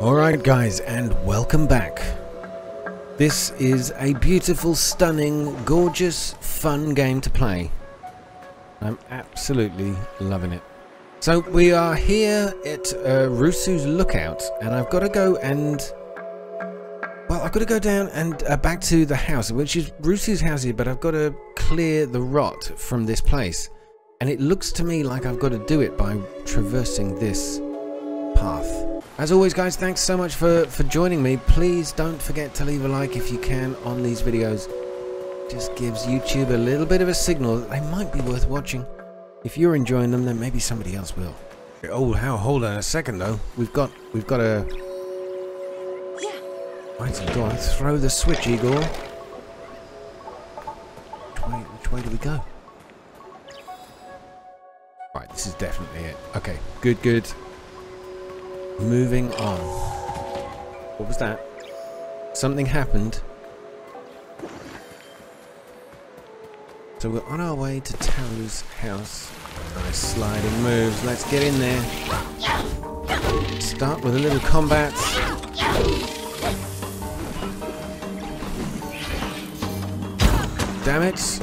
Alright guys, and welcome back. This is a beautiful, stunning, gorgeous, fun game to play. I'm absolutely loving it. So we are here at uh, Rusu's Lookout, and I've got to go and... Well, I've got to go down and uh, back to the house, which is Rusu's house here, but I've got to clear the rot from this place. And it looks to me like I've got to do it by traversing this path. As always guys, thanks so much for, for joining me. Please don't forget to leave a like if you can on these videos. Just gives YouTube a little bit of a signal that they might be worth watching. If you're enjoying them, then maybe somebody else will. Oh, how? Hold on a second though. We've got we've got a. Yeah. Right, go on, throw the switch, Igor. Which way? Which way do we go? Right, this is definitely it. Okay, good, good. Moving on. What was that? Something happened. So we're on our way to Taro's house. Nice sliding moves. Let's get in there. Start with a little combat. Damn it.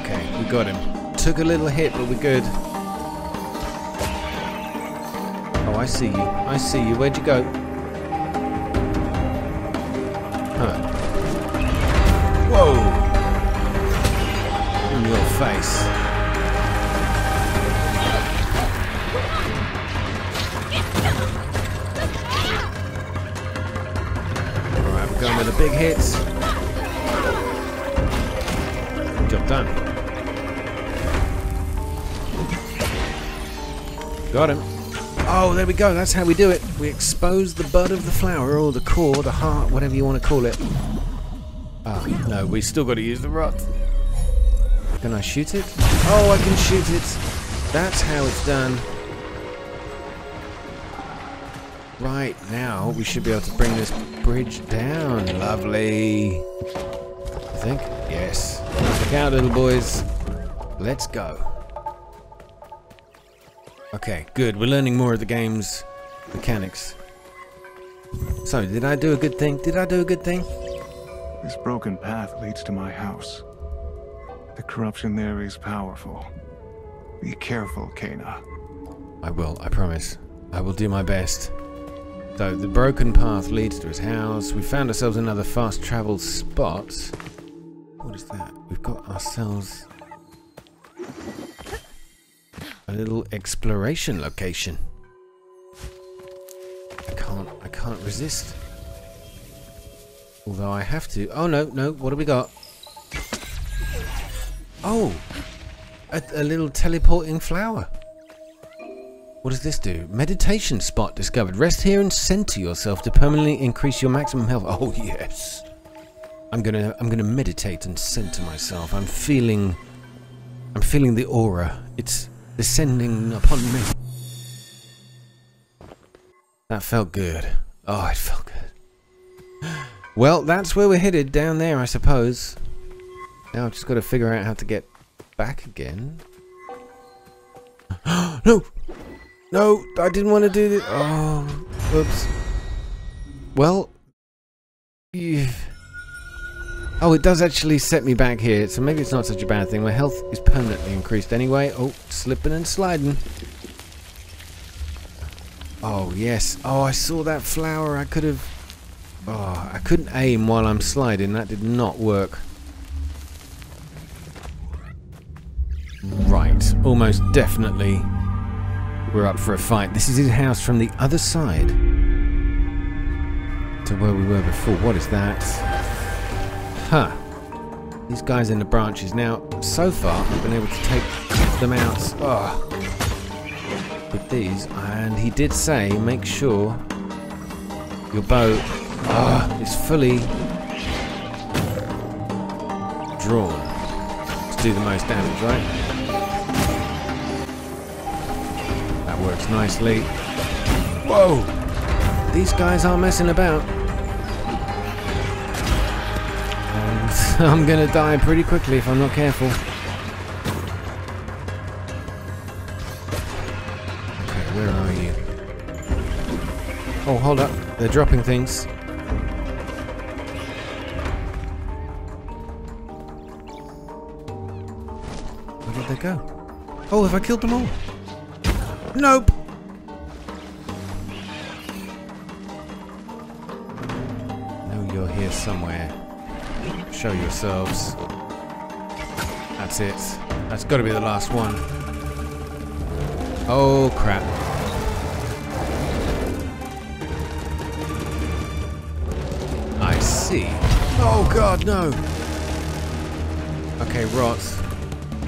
Okay, we got him. Took a little hit, but we're good. I see you. I see you. Where'd you go? Huh. Whoa! In your face. There we go. That's how we do it. We expose the bud of the flower, or the core, the heart, whatever you want to call it. Ah, no, we still got to use the rod. Can I shoot it? Oh, I can shoot it. That's how it's done. Right, now we should be able to bring this bridge down. Lovely. I think? Yes. Look out, little boys. Let's go. Okay, good. We're learning more of the game's mechanics. So, did I do a good thing? Did I do a good thing? This broken path leads to my house. The corruption there is powerful. Be careful, Kena. I will, I promise. I will do my best. So, the broken path leads to his house. We found ourselves another fast travel spot. What is that? We've got ourselves a little exploration location. I can't, I can't resist. Although I have to. Oh no, no, what do we got? Oh! A, a little teleporting flower. What does this do? Meditation spot discovered. Rest here and center yourself to permanently increase your maximum health. Oh yes. I'm gonna I'm gonna meditate and center myself. I'm feeling I'm feeling the aura. It's descending upon me. That felt good. Oh, it felt good. Well, that's where we're headed, down there, I suppose. Now I've just got to figure out how to get back again. no! No, I didn't want to do this. Oh, oops. Well. Oh, it does actually set me back here, so maybe it's not such a bad thing. My health is permanently increased anyway. Oh, slipping and sliding. Oh, yes. Oh, I saw that flower. I could have... Oh, I couldn't aim while I'm sliding. That did not work. Right. Almost definitely we're up for a fight. This is his house from the other side to where we were before. What is that? Huh. These guys in the branches. Now, so far, I've been able to take them out oh, with these. And he did say, make sure your bow oh, is fully drawn to do the most damage, right? That works nicely. Whoa! These guys aren't messing about. I'm gonna die pretty quickly if I'm not careful. Okay, where are you? Oh, hold up. They're dropping things. Where did they go? Oh, have I killed them all? Nope. Show yourselves. That's it. That's got to be the last one. Oh, crap. I see. Oh, God, no. Okay, Rot.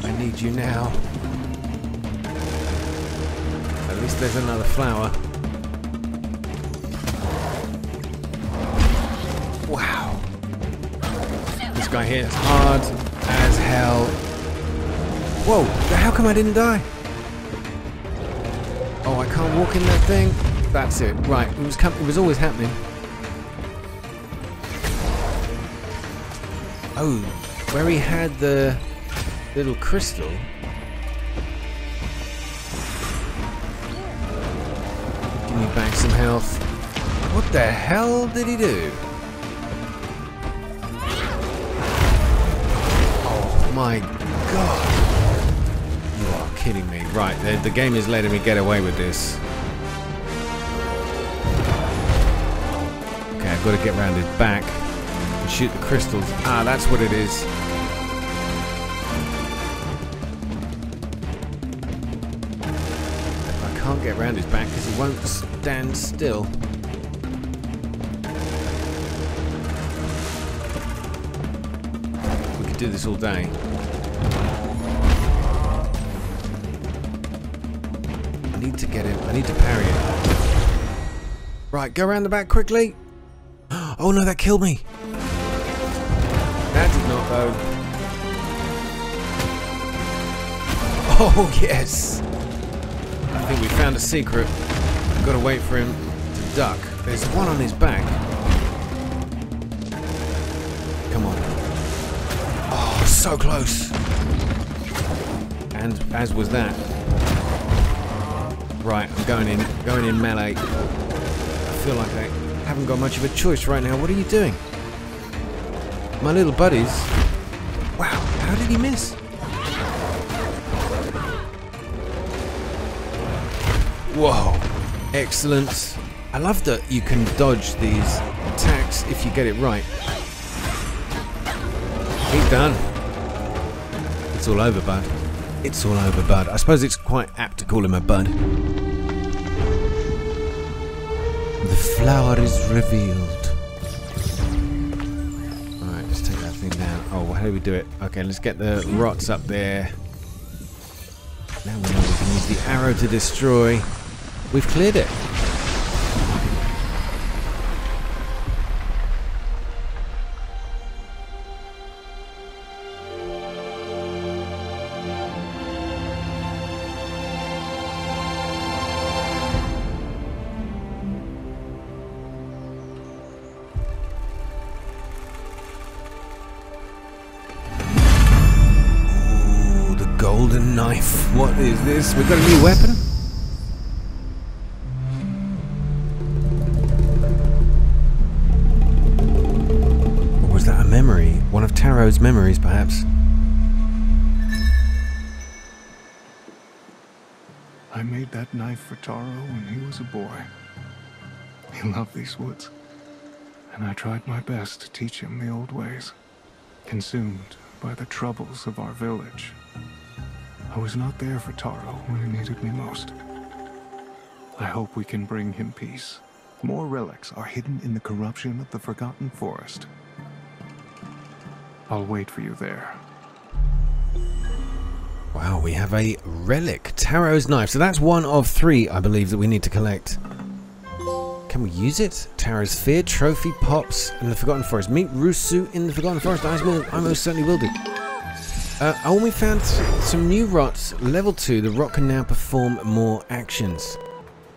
I need you now. At least there's another flower. Guy hits hard as hell. Whoa, how come I didn't die? Oh, I can't walk in that thing? That's it. Right, it was, it was always happening. Oh, where he had the little crystal. Give me back some health. What the hell did he do? My god. You are kidding me. Right, the, the game is letting me get away with this. Okay, I've got to get round his back and shoot the crystals. Ah, that's what it is. I can't get around his back because he won't stand still. Do this all day. I need to get him. I need to parry it. Right, go around the back quickly. Oh no, that killed me. That did not though. Oh yes. I think we found a secret. I've got to wait for him to duck. There's one on his back. So close. And as was that. Right, I'm going in, going in melee. I feel like I haven't got much of a choice right now. What are you doing? My little buddies. Wow, how did he miss? Whoa, excellent. I love that you can dodge these attacks if you get it right. He's done. It's all over, bud. It's all over, bud. I suppose it's quite apt to call him a bud. The flower is revealed. Alright, let's take that thing down. Oh, how do we do it? Okay, let's get the rots up there. Now we know we can use the arrow to destroy. We've cleared it. Knife. What is this? We've got a new weapon? Or was that a memory? One of Taro's memories, perhaps? I made that knife for Taro when he was a boy. He loved these woods, and I tried my best to teach him the old ways. Consumed by the troubles of our village, I was not there for Taro when he needed me most. I hope we can bring him peace. More relics are hidden in the corruption of the Forgotten Forest. I'll wait for you there. Wow, we have a relic. Taro's knife. So that's one of three, I believe, that we need to collect. Can we use it? Taro's Fear, Trophy, Pops, in the Forgotten Forest. Meet Rusu in the Forgotten Forest. I most certainly will do. Uh, oh, we found some new rots. Level 2, the rot can now perform more actions.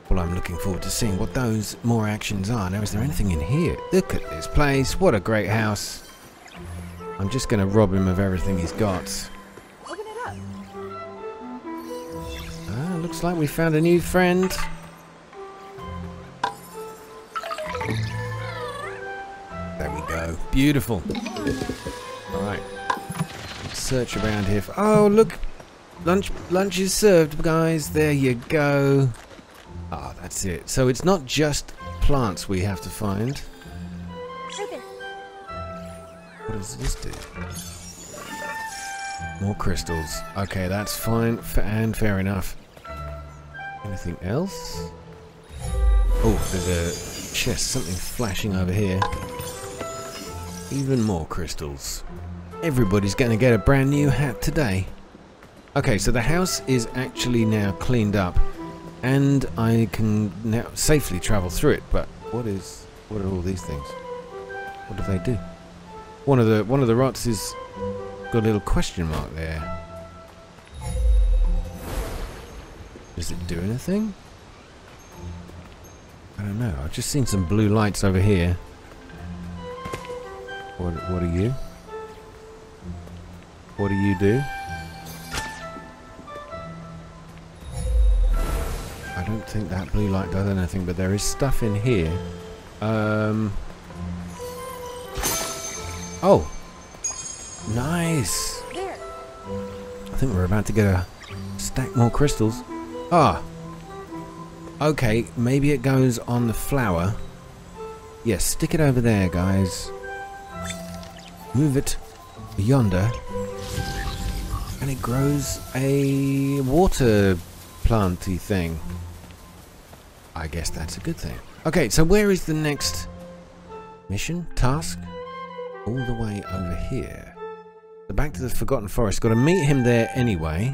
Well, I'm looking forward to seeing what those more actions are. Now, is there anything in here? Look at this place. What a great house. I'm just going to rob him of everything he's got. Open it up. Ah, looks like we found a new friend. There we go. Beautiful. Alright. Search around here. For, oh, look. Lunch, lunch is served, guys. There you go. Ah, that's it. So it's not just plants we have to find. What does this do? More crystals. Okay, that's fine and fair enough. Anything else? Oh, there's a chest, something flashing over here. Even more crystals. Everybody's going to get a brand new hat today. Okay, so the house is actually now cleaned up and I can now safely travel through it, but what is what are all these things? What do they do? One of the one of the rots is got a little question mark there. Does it do anything? I don't know. I've just seen some blue lights over here. What what are you? What do you do? I don't think that blue light does anything, but there is stuff in here. Um. Oh, nice. I think we're about to get a stack more crystals. Ah. Okay, maybe it goes on the flower. Yes, stick it over there, guys. Move it yonder. And it grows a water planty thing. I guess that's a good thing. Okay, so where is the next mission? Task? All the way over here. So back to the Forgotten Forest. Got to meet him there anyway.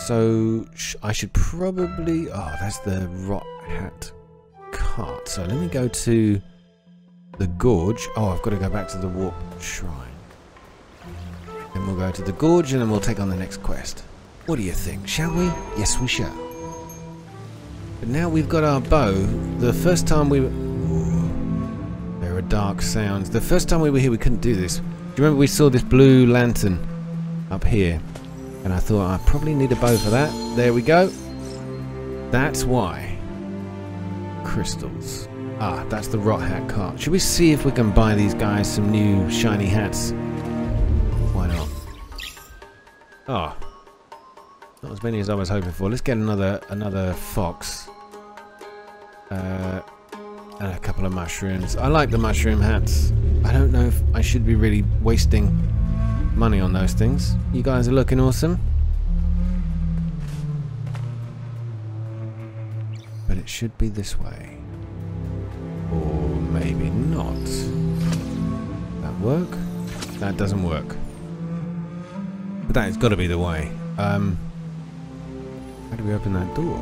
So sh I should probably... Oh, that's the Rot Hat cart. So let me go to the Gorge. Oh, I've got to go back to the Warp Shrine. Then we'll go to the Gorge and then we'll take on the next quest. What do you think? Shall we? Yes, we shall. But now we've got our bow. The first time we... Ooh, there are dark sounds. The first time we were here we couldn't do this. Do you remember we saw this blue lantern up here? And I thought I probably need a bow for that. There we go. That's why. Crystals. Ah, that's the rot hat cart. Should we see if we can buy these guys some new shiny hats? Oh. Not as many as I was hoping for. Let's get another another fox. Uh, and a couple of mushrooms. I like the mushroom hats. I don't know if I should be really wasting money on those things. You guys are looking awesome. But it should be this way. Or maybe not. That work? That doesn't work. But that has got to be the way. Um, how do we open that door?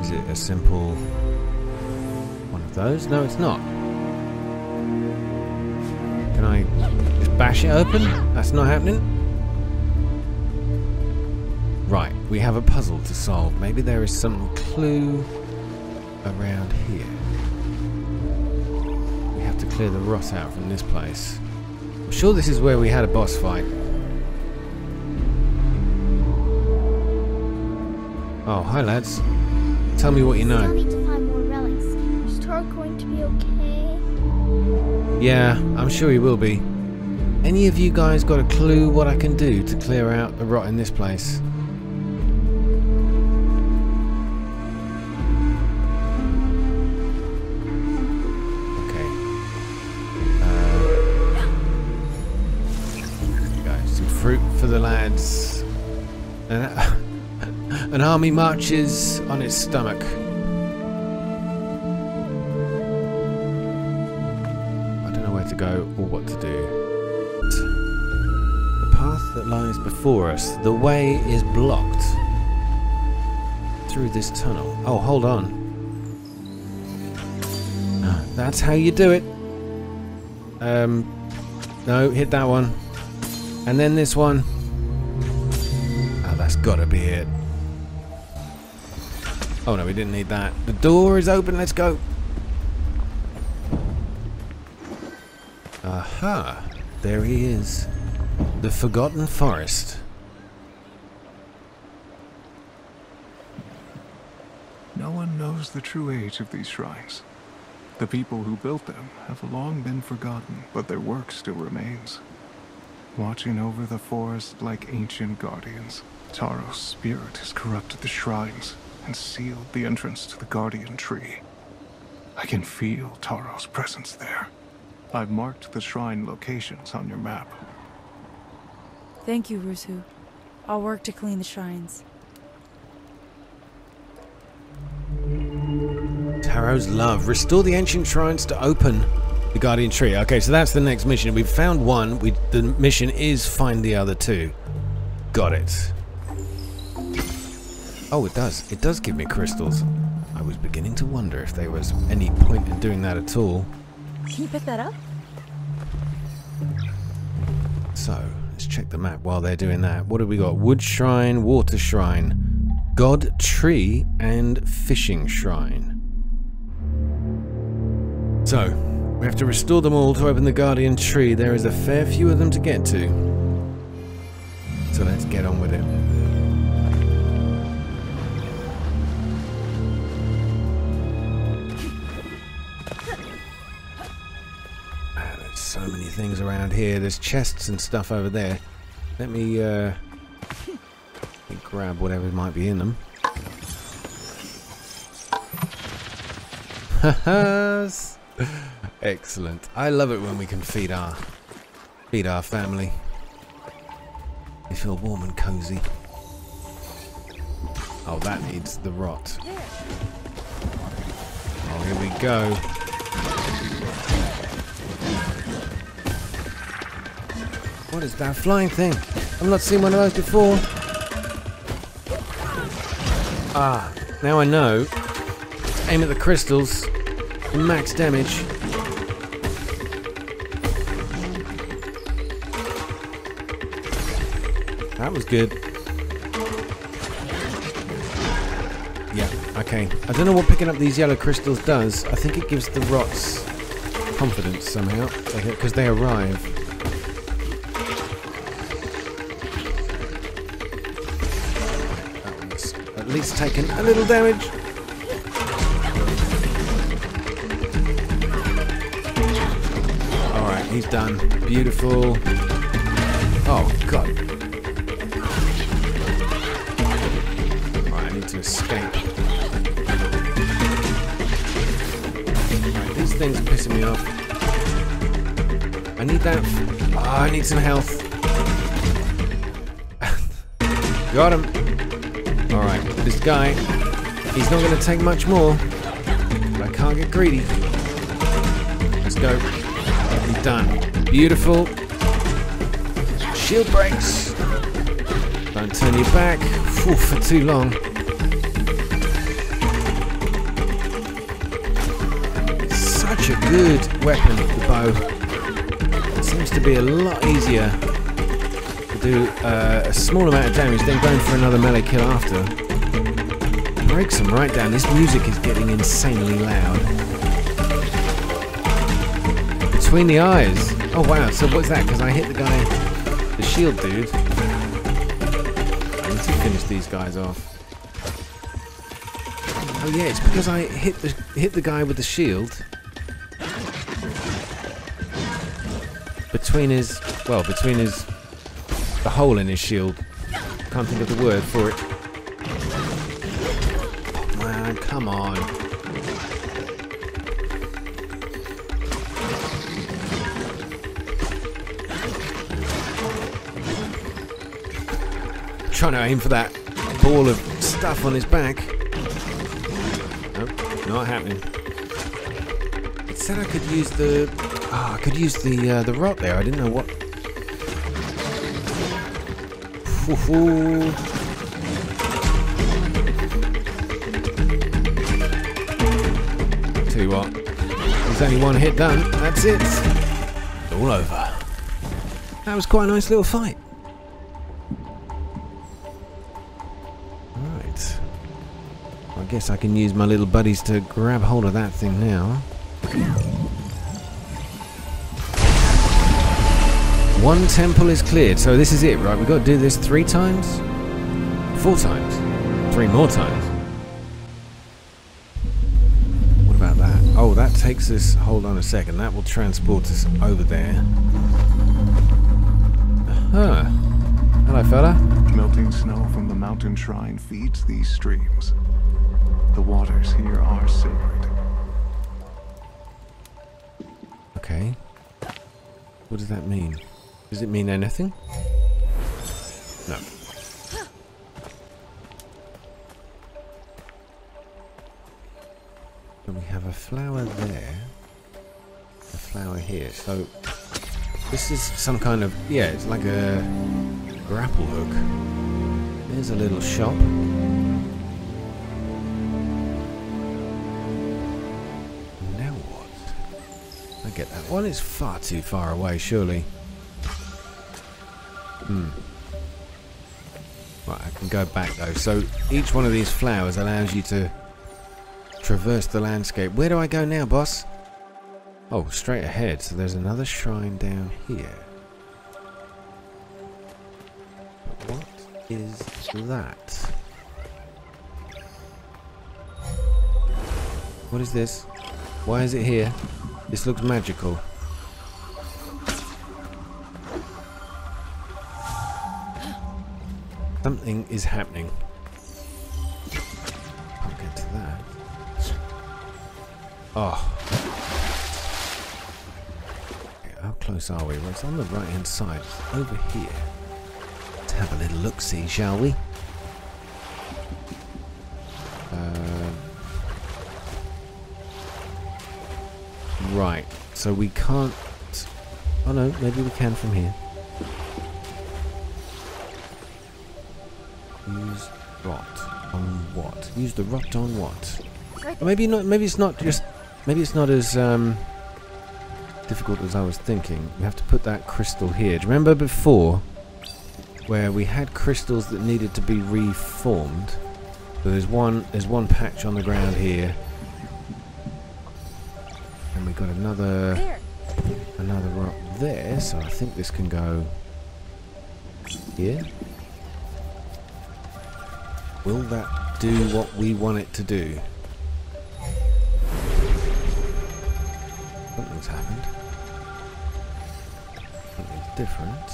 Is it a simple one of those? No, it's not. Can I just bash it open? That's not happening. Right, we have a puzzle to solve. Maybe there is some clue around here. We have to clear the rot out from this place. I'm sure this is where we had a boss fight. Oh, hi lads. Tell me what you know. need to find more relics. Is Taro going to be okay? Yeah, I'm sure he will be. Any of you guys got a clue what I can do to clear out the rot in this place? Army marches on its stomach. I don't know where to go or what to do. The path that lies before us, the way is blocked through this tunnel. Oh, hold on. Ah, That's how you do it. Um, no, hit that one. And then this one. Oh, that's gotta be it. Oh no, we didn't need that. The door is open, let's go. Aha, there he is. The Forgotten Forest. no one knows the true age of these shrines. The people who built them have long been forgotten, but their work still remains. Watching over the forest like ancient guardians, Taro's spirit has corrupted the shrines and sealed the entrance to the guardian tree. I can feel Taro's presence there. I've marked the shrine locations on your map. Thank you, Rusu. I'll work to clean the shrines. Taro's love. Restore the ancient shrines to open the guardian tree. Okay, so that's the next mission. We've found one. We the mission is find the other two. Got it. Oh, it does. It does give me crystals. I was beginning to wonder if there was any point in doing that at all. Can you pick that up? So, let's check the map while they're doing that. What have we got? Wood Shrine, Water Shrine, God Tree, and Fishing Shrine. So, we have to restore them all to open the Guardian Tree. There is a fair few of them to get to. So let's get on with it. Many things around here. There's chests and stuff over there. Let me, uh, let me grab whatever might be in them. Excellent. I love it when we can feed our feed our family. We feel warm and cozy. Oh, that needs the rot. Oh, here we go. What is that flying thing? I've not seen one of those before. Ah, now I know. Aim at the crystals. Max damage. That was good. Yeah, okay. I don't know what picking up these yellow crystals does. I think it gives the rots confidence somehow, because they arrive. Least taken a little damage. Alright, he's done. Beautiful. Oh, God. I need to escape. Right, these things are pissing me off. I need that. Oh, I need some health. Got him. Alright, this guy, he's not going to take much more. But I can't get greedy. Let's go. He's done. Beautiful. Shield breaks. Don't turn your back for too long. Such a good weapon, the bow. It seems to be a lot easier do uh, a small amount of damage than going for another melee kill after. Breaks them right down. This music is getting insanely loud. Between the eyes. Oh wow, so what's that? Because I hit the guy, the shield dude. I need to finish these guys off. Oh yeah, it's because I hit the hit the guy with the shield. Between his, well, between his, the hole in his shield. Can't think of the word for it. Man, come on. Trying to aim for that ball of stuff on his back. Nope, not happening. It said I could use the. Ah, I could use the uh, the rot there. I didn't know what. Hoo-hoo. Tell you what, there's only one hit done. That's it. All over. That was quite a nice little fight. Right. I guess I can use my little buddies to grab hold of that thing now. One temple is cleared, so this is it, right? We've got to do this three times? Four times? Three more times? What about that? Oh, that takes us... Hold on a second. That will transport us over there. Huh. Hello, fella. Melting snow from the mountain shrine feeds these streams. The waters here are sacred. Okay. What does that mean? Does it mean anything? No. So we have a flower there. A flower here. So this is some kind of yeah, it's like a grapple hook. There's a little shop. Now what? I get that one is far too far away, surely. Hmm. Right, I can go back though. So each one of these flowers allows you to traverse the landscape. Where do I go now, boss? Oh, straight ahead. So there's another shrine down here. What is that? What is this? Why is it here? This looks magical. Something is happening. Get to that. Oh. Okay, how close are we? Well, it's on the right hand side. It's over here. Let's have a little look see, shall we? Um, right. So we can't. Oh no, maybe we can from here. Use the rot on what? Or maybe not. Maybe it's not just. Maybe it's not as um, difficult as I was thinking. We have to put that crystal here. Do you remember before where we had crystals that needed to be reformed? So there's one. There's one patch on the ground here, and we got another There. another rock there. So I think this can go here. Will that do what we want it to do? Something's happened. Something's different.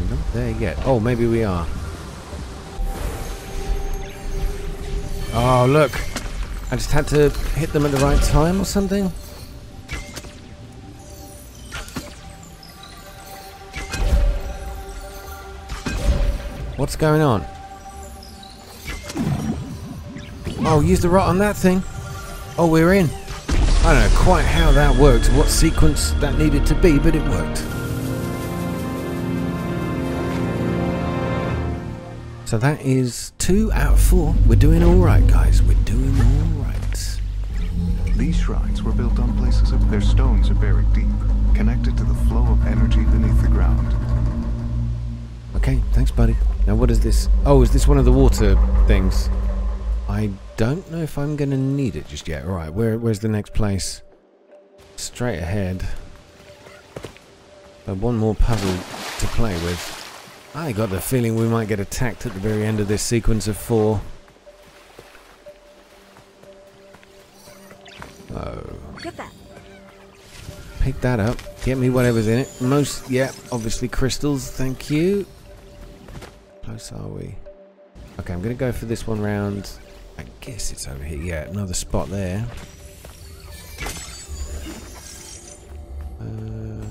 We're not there yet. Oh, maybe we are. Oh, look. I just had to hit them at the right time or something? What's going on? Oh, use the rot on that thing. Oh, we're in. I don't know quite how that worked, what sequence that needed to be, but it worked. So that is two out of four. We're doing alright, guys. We're doing alright. These shrines were built on places of their stones are buried deep, connected to the flow of energy beneath the ground. Okay, thanks, buddy. Now, what is this? Oh, is this one of the water things? I don't know if I'm going to need it just yet. All right, where, where's the next place? Straight ahead. But one more puzzle to play with. I got the feeling we might get attacked at the very end of this sequence of four. Oh. Get that. Pick that up. Get me whatever's in it. Most, yeah, obviously crystals. Thank you. Close are we? Okay, I'm going to go for this one round. I guess it's over here. Yeah, another spot there. Uh,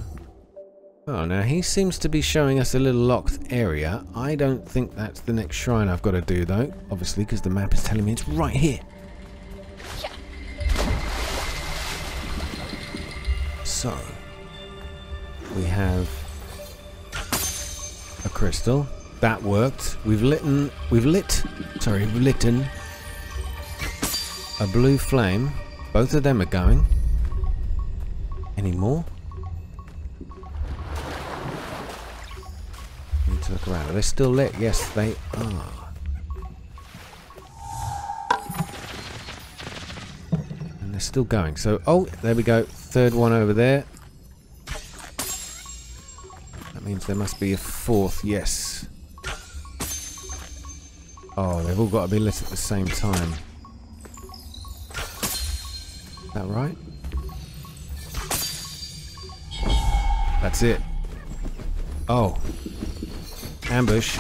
oh, now he seems to be showing us a little locked area. I don't think that's the next shrine I've got to do, though. Obviously, because the map is telling me it's right here. So, we have a crystal. That worked. We've litten, we've lit, sorry, we've litten a blue flame. Both of them are going. Any more? Need to look around. Are they still lit? Yes, they are. And they're still going. So, oh, there we go. Third one over there. That means there must be a fourth, yes. Oh, they've all got to be lit at the same time. Is that right? That's it. Oh. Ambush.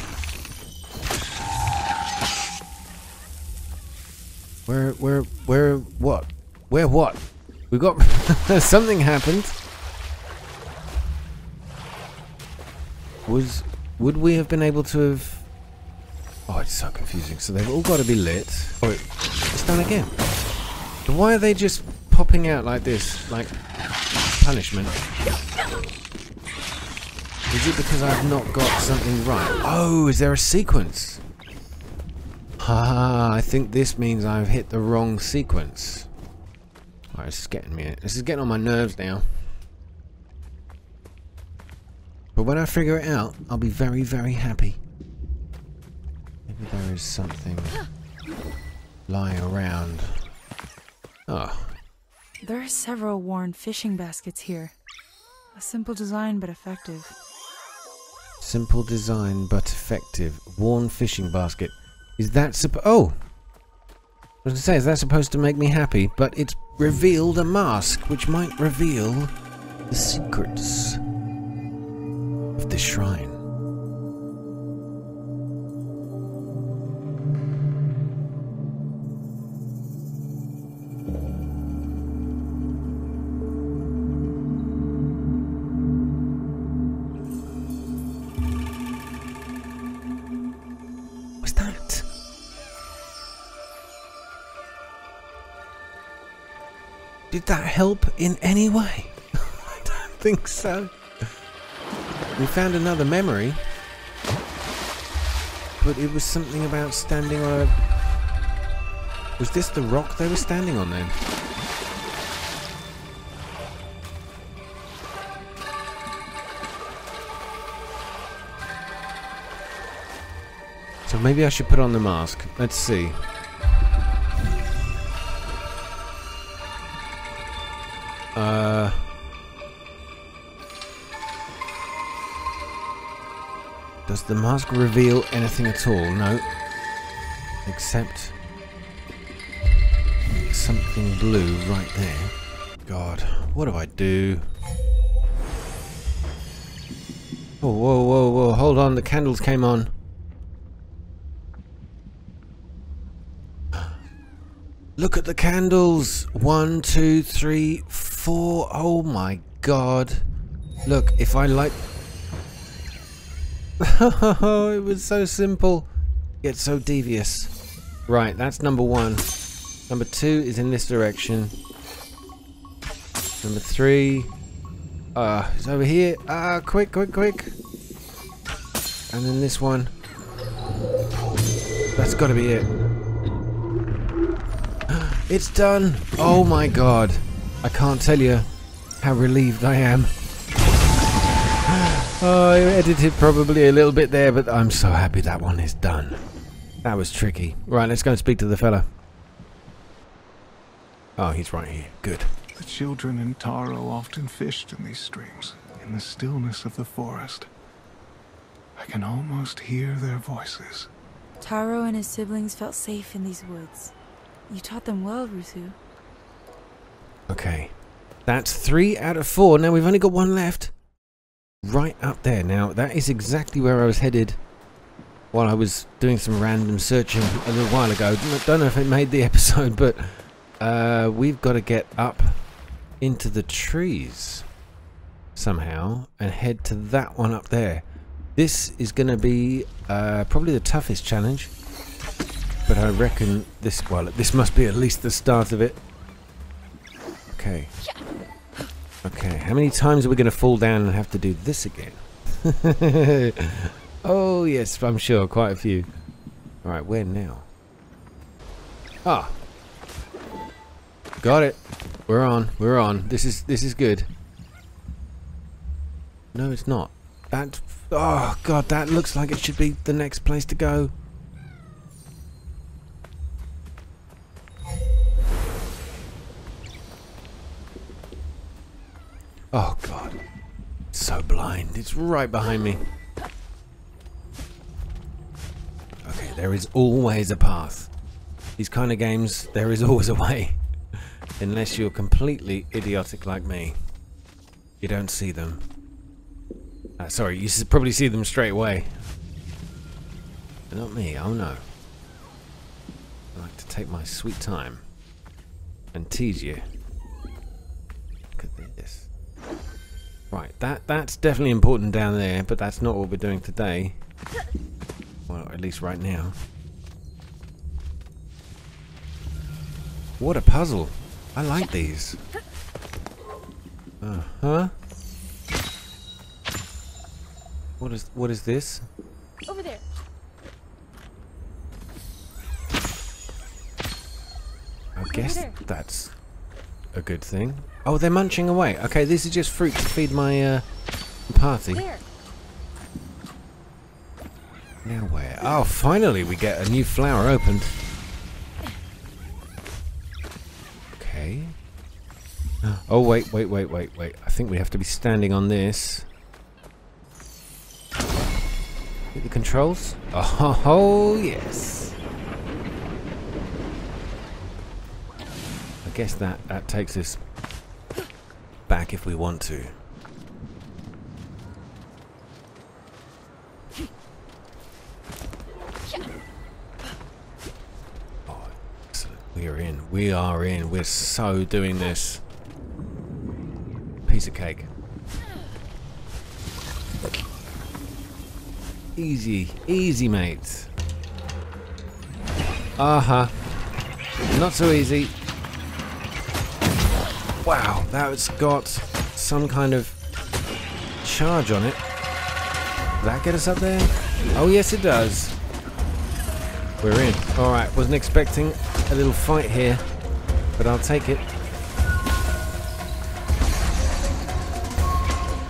Where, where, where, what? Where what? We got... something happened. Was... Would we have been able to have... It's so confusing. So they've all got to be lit. Oh, it, it's done again. But why are they just popping out like this? Like, punishment. Is it because I've not got something right? Oh, is there a sequence? Ha! I think this means I've hit the wrong sequence. Oh, this is getting me. This is getting on my nerves now. But when I figure it out, I'll be very, very happy. Maybe there is something lying around. Oh, There are several worn fishing baskets here. A simple design, but effective. simple design but effective. Worn fishing basket. Is that supposed? Oh, I was gonna say, is that supposed to make me happy? But it's revealed a mask, which might reveal the secrets of the shrine. That help in any way? I don't think so. We found another memory. But it was something about standing on a... Was this the rock they were standing on then? So maybe I should put on the mask. Let's see. Does the mask reveal anything at all? No. Except something blue right there. God, what do I do? Oh, whoa, whoa, whoa, hold on, the candles came on. Look at the candles! One, two, three, four. Oh my god. Look, if I light it was so simple, yet so devious. Right, that's number one. Number two is in this direction. Number three, uh, is over here. Ah, quick, quick, quick. And then this one. That's got to be it. It's done. Oh my god. I can't tell you how relieved I am. Oh, I edited probably a little bit there, but I'm so happy that one is done. That was tricky. Right, let's go and speak to the fella. Oh, he's right here. Good. The children in Taro often fished in these streams, in the stillness of the forest. I can almost hear their voices. Taro and his siblings felt safe in these woods. You taught them well, Rusu. Okay. That's three out of four. Now we've only got one left. Right up there. Now, that is exactly where I was headed while I was doing some random searching a little while ago. Don't know if it made the episode, but uh, we've got to get up into the trees somehow and head to that one up there. This is going to be uh, probably the toughest challenge, but I reckon this, well, this must be at least the start of it. Okay. Okay, how many times are we going to fall down and have to do this again? oh, yes, I'm sure, quite a few. Alright, where now? Ah. Got it. We're on, we're on. This is this is good. No, it's not. That Oh god, that looks like it should be the next place to go. Oh god. So blind. It's right behind me. Okay, there is always a path. These kind of games, there is always a way. Unless you're completely idiotic like me. You don't see them. Uh, sorry, you probably see them straight away. But not me, oh no. I like to take my sweet time and tease you. That that's definitely important down there, but that's not what we're doing today. Well, at least right now. What a puzzle. I like these. Uh-huh. What is what is this? Over there. I guess there. that's a good thing. Oh, they're munching away. Okay, this is just fruit to feed my uh, party. Now where? Oh, finally we get a new flower opened. Okay. Oh, wait, wait, wait, wait, wait. I think we have to be standing on this. Hit the controls? Oh, oh yes. I guess that, that takes us back if we want to. Oh. We are in. We are in. We're so doing this. Piece of cake. Easy. Easy, mate. Uh-huh. Not so easy. Wow, that's got some kind of charge on it. Did that get us up there? Oh, yes, it does. We're in. Alright, wasn't expecting a little fight here, but I'll take it.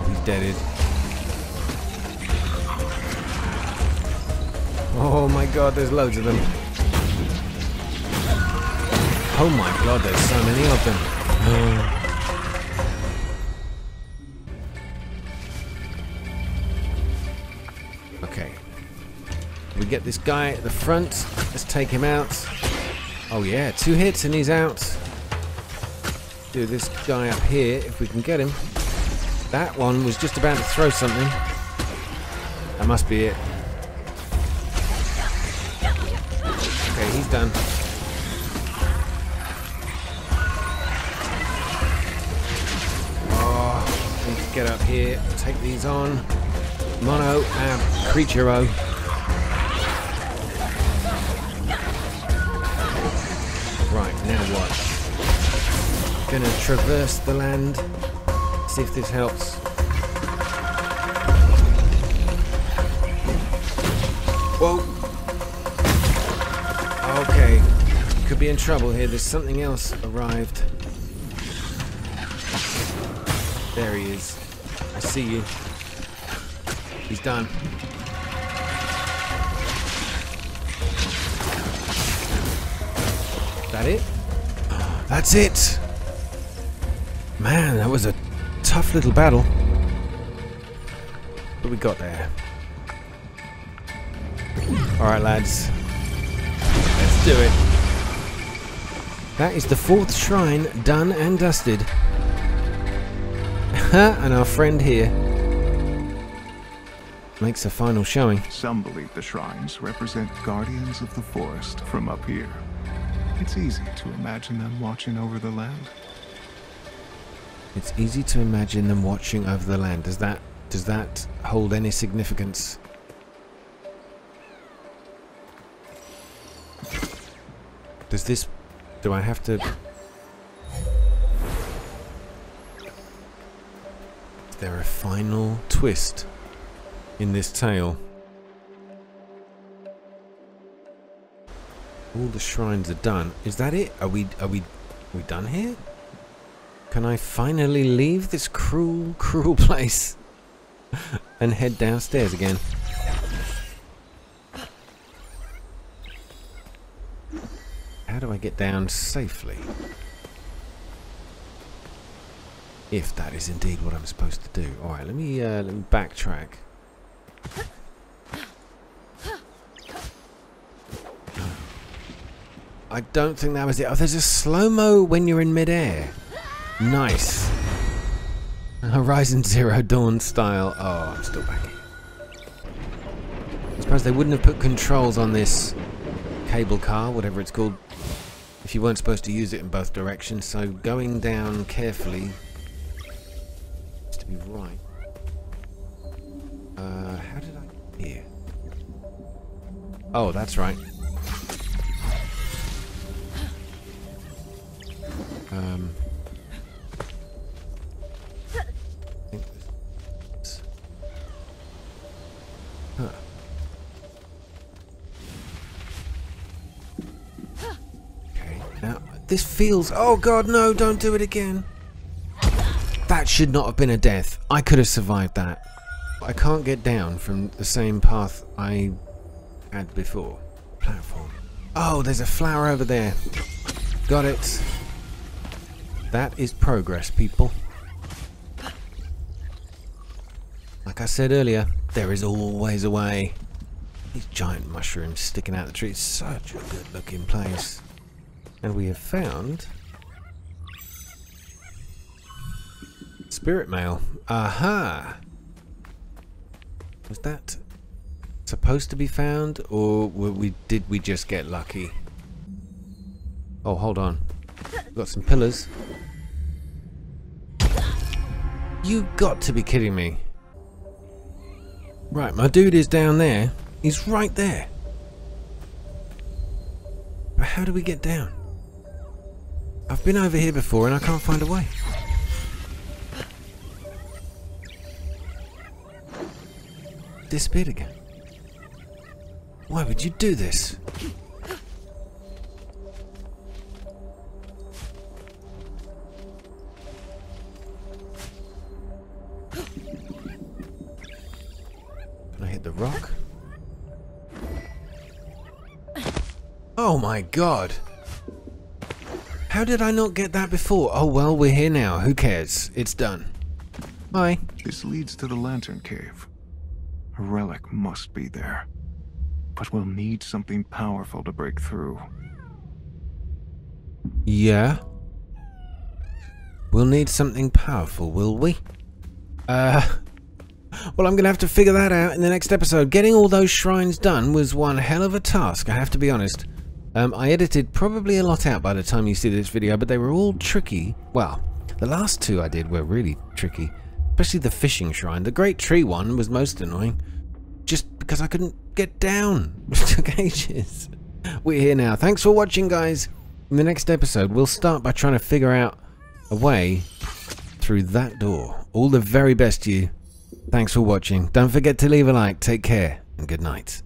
He's deaded. Oh my god, there's loads of them. Oh my god, there's so many of them. okay. We get this guy at the front. Let's take him out. Oh yeah, two hits and he's out. Do this guy up here if we can get him. That one was just about to throw something. That must be it. Okay, he's done. Here, take these on. Mono and Creature-O. Right, now what? Gonna traverse the land. See if this helps. Whoa! Okay. Could be in trouble here. There's something else arrived. There he is. I see you. He's done. That it? That's it! Man, that was a tough little battle. But we got there. Alright, lads. Let's do it. That is the fourth shrine done and dusted. And our friend here makes a final showing. Some believe the shrines represent guardians of the forest from up here. It's easy to imagine them watching over the land. It's easy to imagine them watching over the land. Does that does that hold any significance? Does this do I have to Is there a final twist in this tale? All the shrines are done. Is that it? Are we are we are we done here? Can I finally leave this cruel, cruel place and head downstairs again? How do I get down safely? If that is indeed what I'm supposed to do. Alright, let me uh, let me backtrack. I don't think that was it. Oh, there's a slow-mo when you're in midair. Nice. Horizon Zero Dawn style. Oh, I'm still back here. I suppose they wouldn't have put controls on this cable car, whatever it's called, if you weren't supposed to use it in both directions. So going down carefully be right. Uh, how did I here? Oh, that's right. Um, Huh. Okay, now this feels. Oh god, no! Don't do it again. That should not have been a death. I could have survived that. I can't get down from the same path I had before. Platform. Oh, there's a flower over there. Got it. That is progress, people. Like I said earlier, there is always a way. These giant mushrooms sticking out of the tree. Such a good looking place. And we have found... Spirit mail. Aha! Was that supposed to be found, or we did we just get lucky? Oh, hold on. Got some pillars. You got to be kidding me. Right, my dude is down there. He's right there. But how do we get down? I've been over here before and I can't find a way. Disappeared again. Why would you do this? Can I hit the rock? Oh my god! How did I not get that before? Oh well, we're here now. Who cares? It's done. Bye. This leads to the Lantern Cave. A relic must be there. But we'll need something powerful to break through. Yeah. We'll need something powerful, will we? Uh. Well, I'm going to have to figure that out in the next episode. Getting all those shrines done was one hell of a task, I have to be honest. Um, I edited probably a lot out by the time you see this video, but they were all tricky. Well, the last two I did were really tricky. Especially the fishing shrine. The Great Tree one was most annoying. Just because I couldn't get down. It took ages. We're here now. Thanks for watching, guys. In the next episode, we'll start by trying to figure out a way through that door. All the very best to you. Thanks for watching. Don't forget to leave a like. Take care and good night.